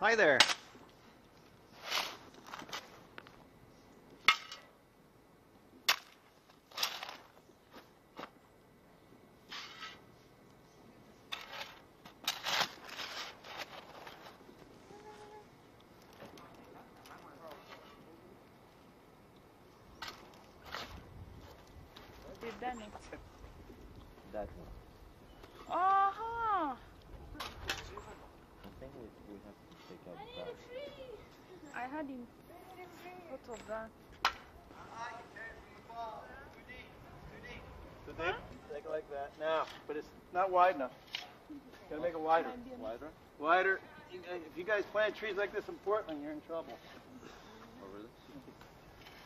Hi there. Did that next. That one. Uh-huh. I think we, we have to take out that. I had him. What of that? Too deep? Take it like that. Now, but it's not wide enough. You Gotta make it wider. Wider? Wider. You guys- If you guys plant trees like this in Portland, you're in trouble. Oh, really?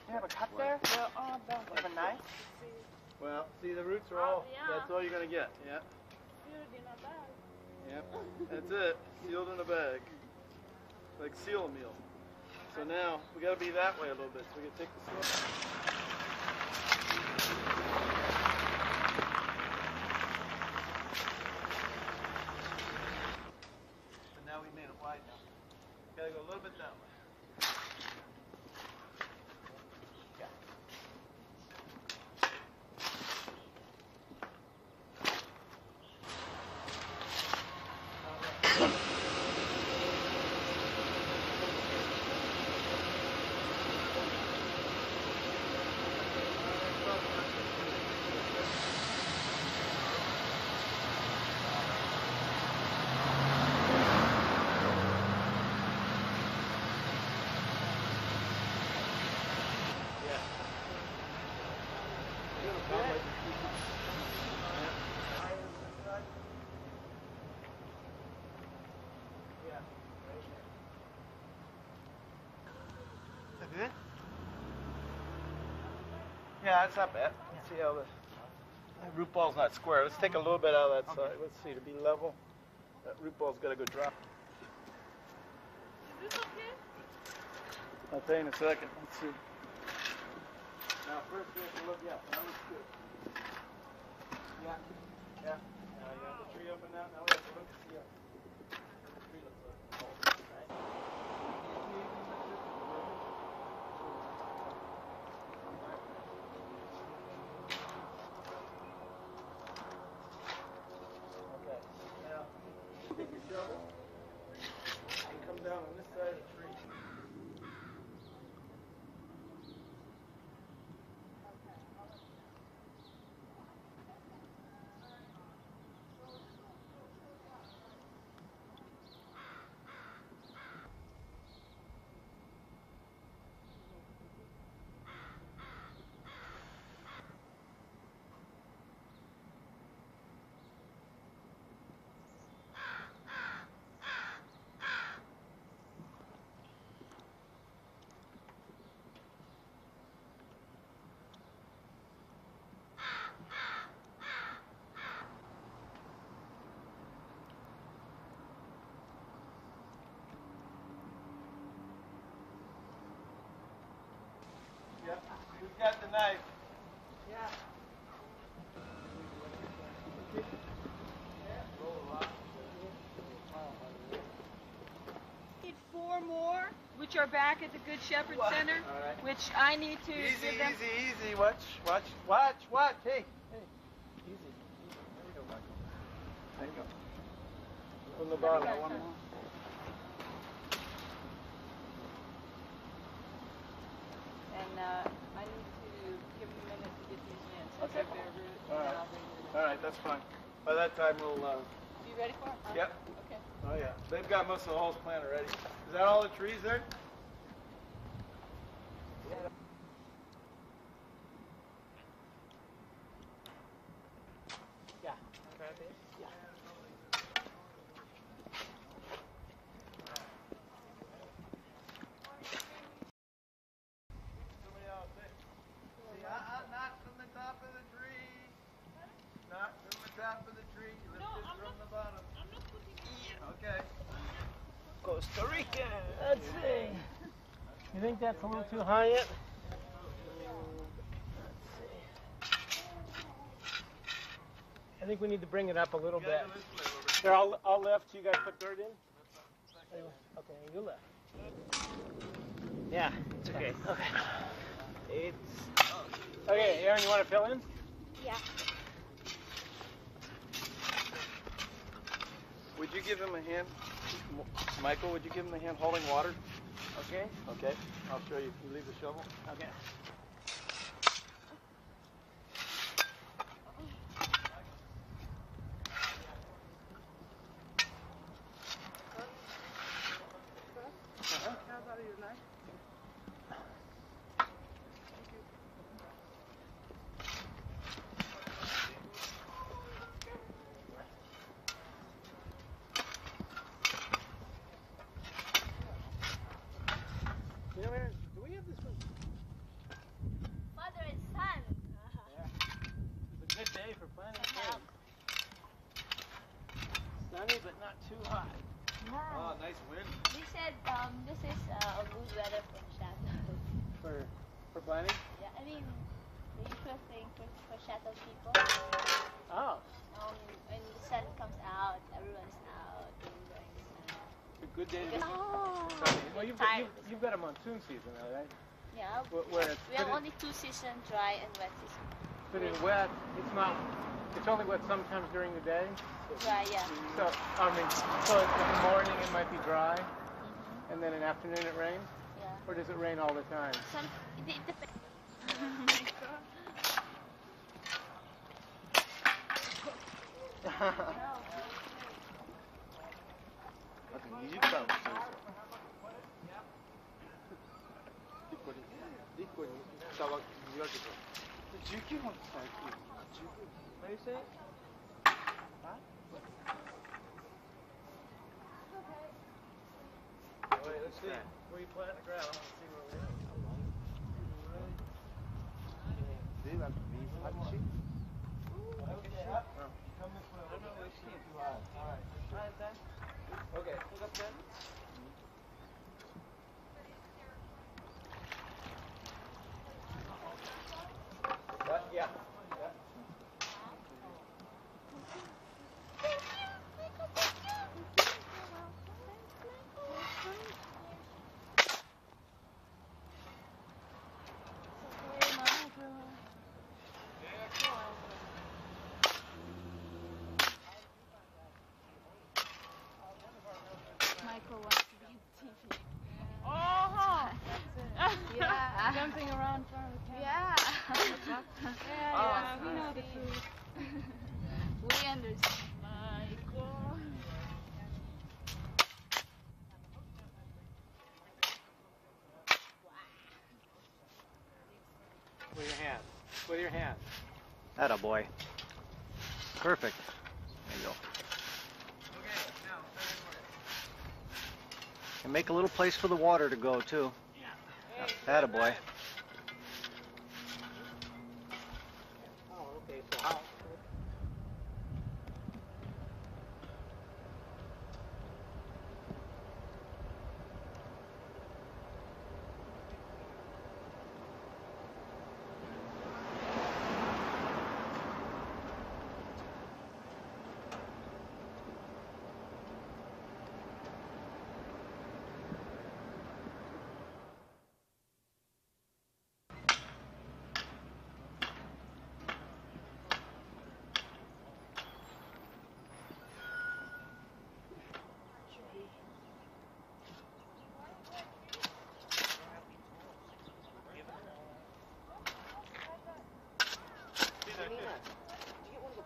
You have a cut there? Well, oh, that You have a knife? Well, see, the roots are oh, all, yeah. that's all you're gonna get. Yeah. Yep. That's it. Sealed in a bag. Like seal a meal. So now, we gotta be that way a little bit. So we can take the seal. But now we made it wide now. Gotta go a little bit that way. Is that? Yeah, it's not bad. Let's see how the, the root ball's not square. Let's take a little bit out of that side. Let's see to be level. That root ball's got to go drop. I'll tell you in a second. Let's see. Now first we have to look. Yeah, that looks good. Yeah, yeah. Now you got the tree open now. Now we have to look and see how the tree looks like. Okay. Now, take your shovel and come down on this side of the tree. Yep, we've got the knife. Yeah. Need four more, which are back at the Good Shepherd What? Center, All right. which I need to Easy, give them. easy, easy. Watch, watch, watch, watch. Hey, hey. Easy. easy. There you go, Michael. There you go. From the bottom. got One some. more. And uh, I need to give them a minute to get these in. So Okay. take their root, All and right. I'll bring it in. All right, that's fine. By that time, we'll. Uh, You ready for it? Uh, Yep. Okay. oh yeah, they've got most of the holes planted already. Is that all the trees there? Yeah. Yeah. Somebody else, hey. See, uh, uh, not from the top of the tree. Not from the top of the tree. Lift it from the bottom. Okay. Costa Rica. Let's see. You think that's a little too high yet? I think we need to bring it up a little bit. Here, I'll, I'll lift. You guys put dirt in. Okay, you left. Yeah, it's okay. Okay. It's okay. Aaron, you want to fill in? Yeah. Would you give him a hand? Michael, would you give him a hand holding water? Okay. Okay. I'll show you. You leave the shovel. Okay. You know, Aaron, do we have this one? Father and son. It's a good day for planting trees. Sunny, but not too hot. Oh, nice wind. They said um, this is uh, a good weather for shadow. For for planting? Yeah, I mean, the usual thing for, for shadow people. Oh, Um, when the sun comes out, everyone's out it's a good day to oh. Well, you've got, you've, you've got a monsoon season, though, right? Yeah, Where, where it's we have only two seasons, dry and wet season. pretty wet. It's not. It's only wet sometimes during the day. Dry, yeah. So I mean, so in the morning it might be dry, and then in the afternoon it rains. Or does it rain all the time? Some, it, it depends. Okay, you come. What do you say? Wait, let's see. Where you plant the ground? I want to see where we're at. Okay, hold up then. What? Yeah. Michael wants to be TV. Oh, Yeah. jumping around from the camera. Yeah. Yeah, yeah, we know the truth. we understand. Michael. With your hand. With your hand. Atta boy. Perfect. There you go. And make a little place for the water to go too. Yeah. Atta boy. Oh, okay. So how?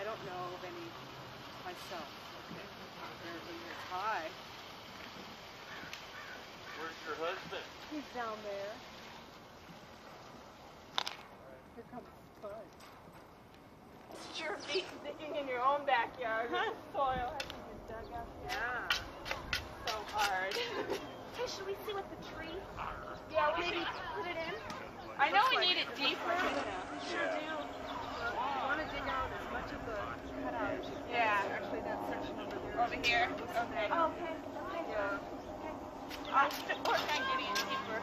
I don't know of any myself. Okay. Apparently it's high. Where's your husband? He's down there. Here comes Bud. of dig- digging in your own backyard with soil. That's what dug up. Yeah. So hard. Hey, should we see what the tree? Yeah, we Maybe should. put it in. I know we need it deeper. We Sure do. You want to dig out as much of the cutout as you can. Yeah. Actually, that section over there. Over here. Okay. Oh, okay. Okay. Yeah.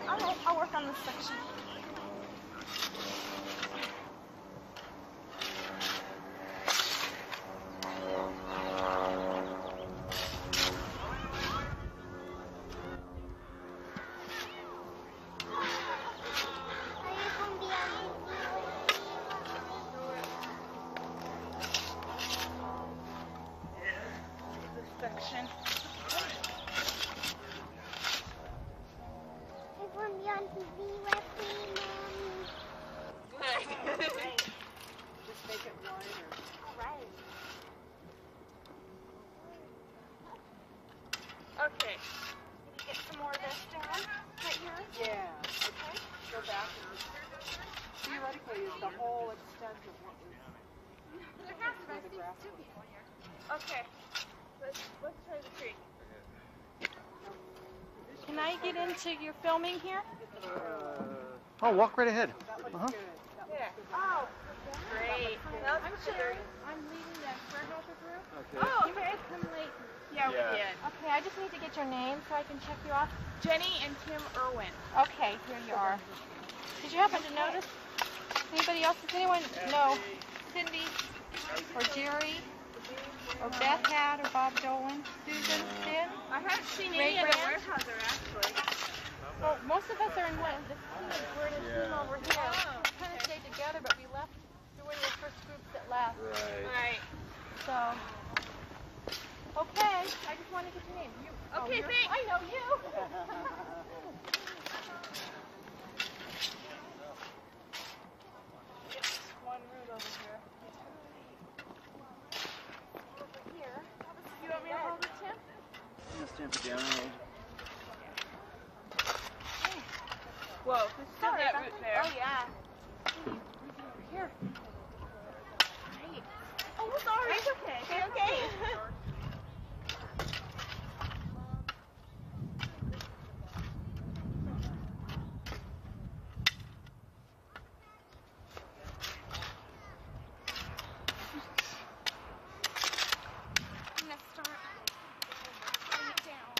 I'll. I'll work on this section. This section. Good. Just make it wider. okay. Get some more of this down right here. Yeah. Okay. Go back. and Theoretically, is the whole extent of what was where the grass was. Okay. Let's let's try the tree. Can I get into your filming here? Oh, walk right ahead. Uh-huh. good. Yeah. Oh, great. That's I'm Sherry. I'm leading the Fair Helper group. Oh, You okay. guys come late. Yeah, we did. Okay, I just need to get your name so I can check you off. Jenny and Tim Irwin. Okay, here you are. Did you happen to notice? Anybody else? Does anyone know Cindy or Jerry or Beth had or Bob Dolan? Susan did? I haven't seen Ray any of the Grant? Actually. Well, most of us are in one. The team we're in a team over here. Oh, We kind of stayed together, but we left. We were one of the first groups that left. Right. Right. So, okay. I just want to get your name. You, oh, Okay, you're- thanks. I know you. Get this one root over here. Over here. You want me to hold it, Tim? Stamp it down. Whoa, still Sorry that root there. Oh yeah. Here. Great. Oh, sorry. It's okay. It's okay. I'm gonna start putting it down.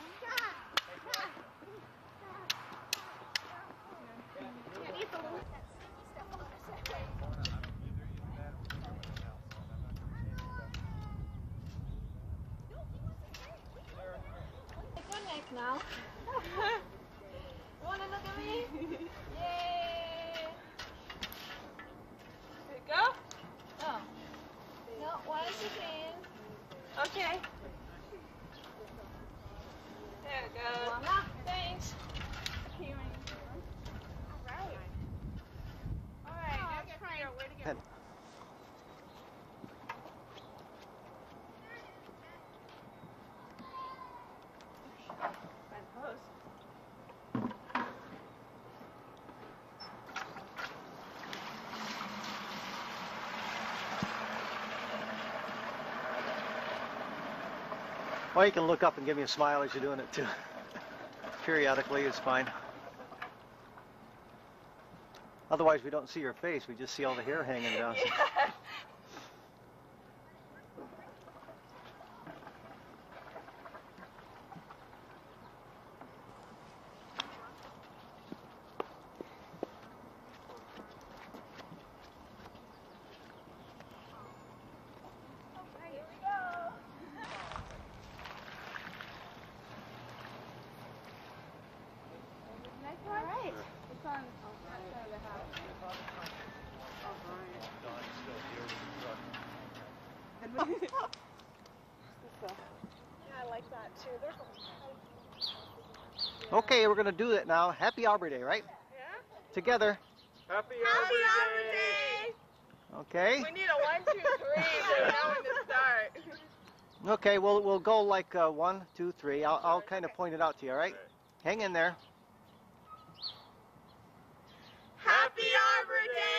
It needs a little stuff on it. Good night now. Wanna look at me? Yay! There you go. Oh. No, wash your hands. Okay. There it goes. Voila. Thanks. Alright. Alright, now let's figure out where to get I suppose. Well, you can look up and give me a smile as you're doing it too. Periodically is fine. Otherwise, we don't see your face. We just see all the hair hanging down we go. Nice one. All right. It's on that side of the house. Yeah, I like that too. There's a Okay, we're gonna do it now. Happy Arbor Day, right? Yeah? Together. Happy Happy Arbor Arbor Day! Day! Okay. We need a one, two, three. so we know to start. Okay, we'll we'll go like uh, one, two, three. I'll I'll kind of point it out to you. All right. Hang in there. Happy Arbor Day!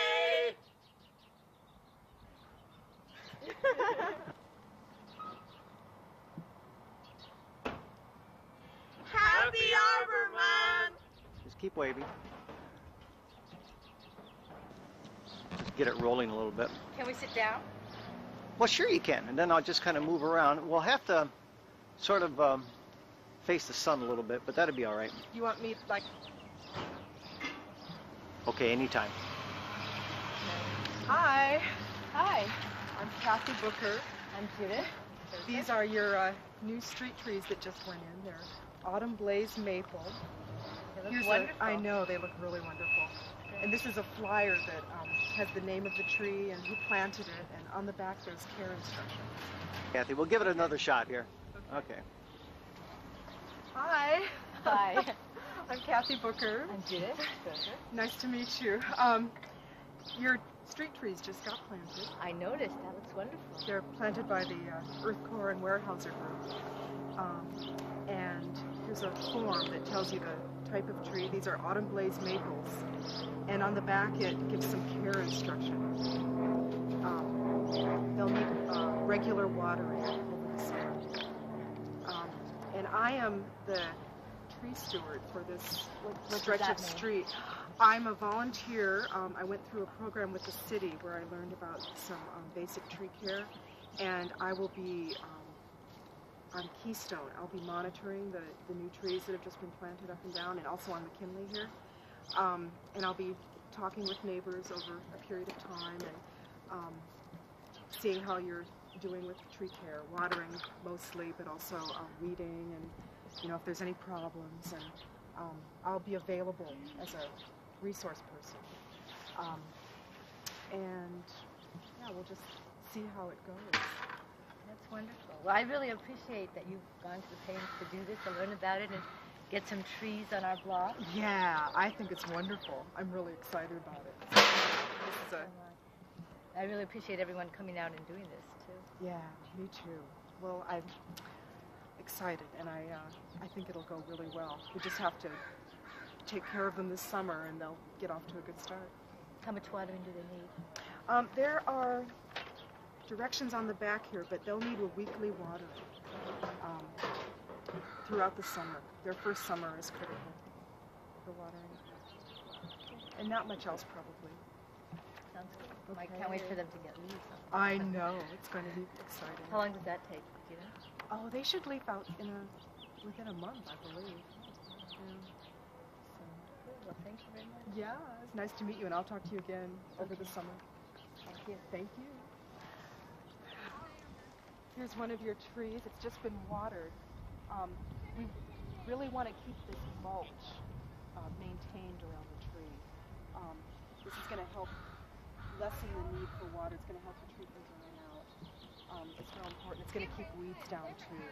Just get it rolling a little bit. Can we sit down? Well, sure you can, and then I'll just kind of move around. We'll have to sort of um, face the sun a little bit, but that'll be all right. You want me like Okay, anytime. Hi, Hi. I'm Kathy Booker. I'm Judith. These are your uh, new street trees that just went in. They're autumn blaze maple. They look Here's wonderful. I know they look really wonderful. And this is a flyer that um, has the name of the tree and who planted it, and on the back there's care instructions. Kathy, we'll give it another shot here. Okay. Hi. Hi. I'm Kathy Booker. I'm Judith. Nice to meet you. Um, your street trees just got planted. I noticed. That looks wonderful. They're planted by the uh, Earth Corps and Weyerhaeuser Group. Um, and here's a form that tells you the type of tree. These are autumn blaze maples. And on the back it gives some care instructions. Um, they'll need uh, regular watering over the summer. Um, and I am the tree steward for this stretch of street. I'm a volunteer. Um, I went through a program with the city where I learned about some um, basic tree care, and I will be um, on Keystone. I'll be monitoring the, the new trees that have just been planted up and down, and also on McKinley here. Um, and I'll be talking with neighbors over a period of time and um, seeing how you're doing with tree care, watering mostly, but also uh, weeding and you know if there's any problems. And um, I'll be available as a resource person. Um, and yeah, we'll just see how it goes. Wonderful. Well, I really appreciate that you've gone to the pains to do this, to learn about it, and get some trees on our block. Yeah, I think it's wonderful. I'm really excited about it. Is a I really appreciate everyone coming out and doing this too. yeah, me too. Well, I'm excited, and I uh, I think it'll go really well. We just have to take care of them this summer, and they'll get off to a good start. How much watering do they need? Um, there are directions on the back here, but they'll need a weekly watering um, throughout the summer. Their first summer is critical for watering, and not much else probably. Sounds good. I can't wait for them to get leaves. I know it's going to be exciting. How long does that take? You know? Oh, they should leave out in a within a month, I believe. Yeah. Well, thank you very much. Yeah, it's nice to meet you, and I'll talk to you again over the summer. Thank you. Thank you. Here's one of your trees. It's just been watered. Um, we really want to keep this mulch uh, maintained around the tree. Um, this is going to help lessen the need for water. It's going to help the tree from drying out. Um, it's real important. It's going to keep weeds down too.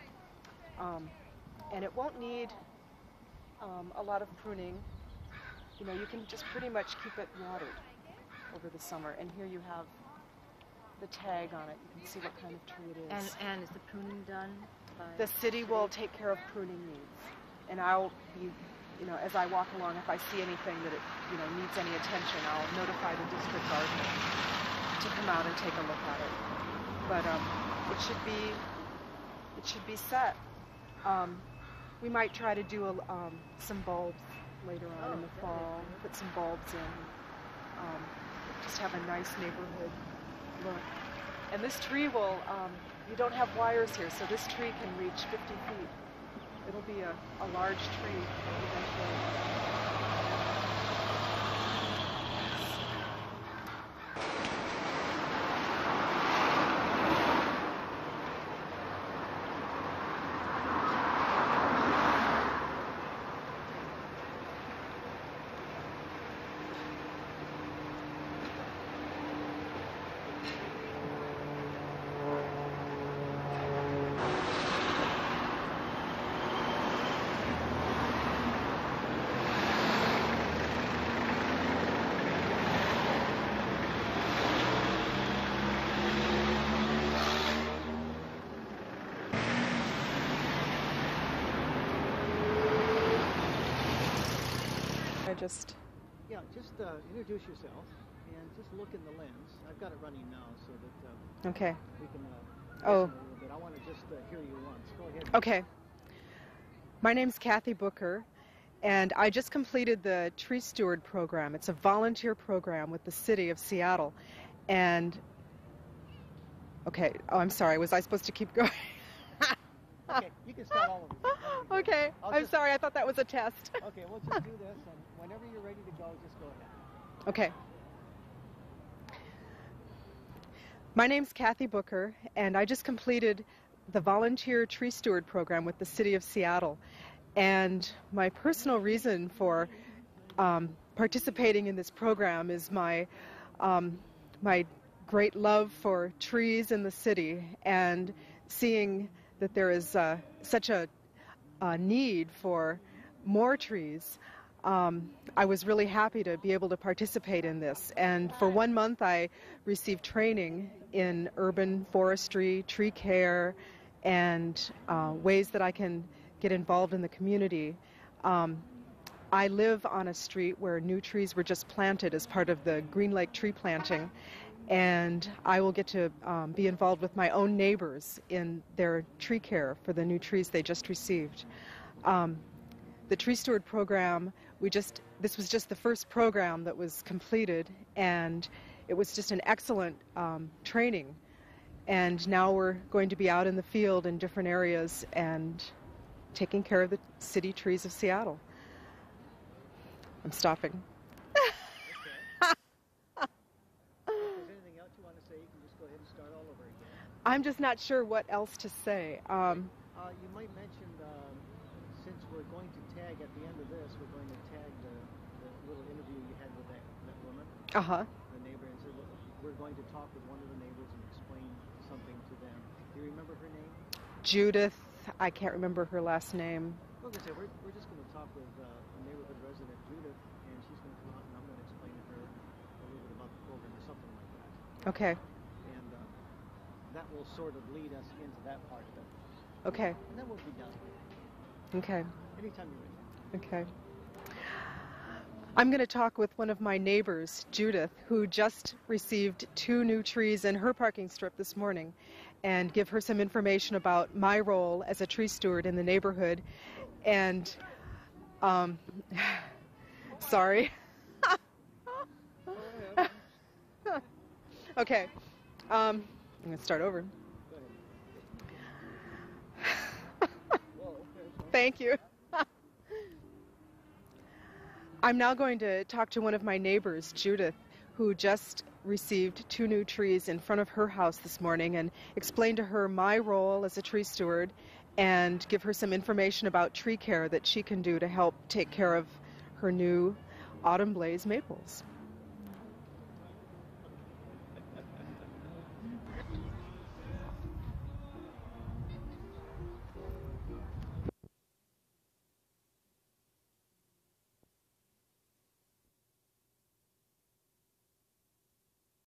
Um, and it won't need um, a lot of pruning. You know, you can just pretty much keep it watered over the summer. And here you have the tag on it. You can see what kind of tree it is. And and is the pruning done? By the city will take care of pruning needs, and I'll be, you know, as I walk along, if I see anything that it, you know, needs any attention, I'll notify the district gardener to come out and take a look at it. But um, it should be, it should be set. Um, we might try to do a, um, some bulbs later on in the fall. Put some bulbs in. Um, just have a nice neighborhood look. And this tree will, um, you don't have wires here, so this tree can reach 50 feet. It'll be a, a large tree eventually. Just, Yeah, just uh, introduce yourself and just look in the lens. I've got it running now so that uh, okay. we can uh, Oh. listen a little bit. I want to just uh, hear you once. Go ahead. Okay. My name's Kathy Booker, and I just completed the Tree Steward program. It's a volunteer program with the city of Seattle. And, okay, oh, I'm sorry, was I supposed to keep going? Okay, you can start all over. again. okay, I'm just- sorry, I thought that was a test. Okay, we'll just do this, and whenever you're ready to go, just go ahead. Okay. My name's Kathy Booker, and I just completed the volunteer tree steward program with the city of Seattle. And my personal reason for um, participating in this program is my um, my great love for trees in the city and seeing that there is uh, such a, a need for more trees. Um, I was really happy to be able to participate in this. And for one month, I received training in urban forestry, tree care, and uh, ways that I can get involved in the community. Um, I live on a street where new trees were just planted as part of the Green Lake tree planting, and I will get to um, be involved with my own neighbors in their tree care for the new trees they just received. Um, the Tree Steward program, we just this was just the first program that was completed, and it was just an excellent um, training. And now we're going to be out in the field in different areas and taking care of the city trees of Seattle. I'm stopping. If there's anything else you want to say, you can just go ahead and start all over again. I'm just not sure what else to say. Um, Uh, you might mention, um, since we're going to tag at the end of this, we're going to tag the, the little interview you had with that, that woman, uh huh. the neighbor, and say, look, we're going to talk with one of the neighbors and explain something to them. Do you remember her name? Judith, I can't remember her last name. Like I said, we're, we're just going to talk with uh, a neighborhood resident, Judith, and she's going to come out and I'm going to explain to her a little bit about the program or something like that. Okay, uh, that will sort of lead us into that part of it. okay, And then we'll be done. okay. Anytime you're ready. Okay. I'm going to talk with one of my neighbors, Judith, who just received two new trees in her parking strip this morning, and give her some information about my role as a tree steward in the neighborhood. And, um, sorry. okay. Um, I'm going to start over. Thank you. I'm now going to talk to one of my neighbors, Judith, who just received two new trees in front of her house this morning and explain to her my role as a tree steward and give her some information about tree care that she can do to help take care of her new autumn blaze maples.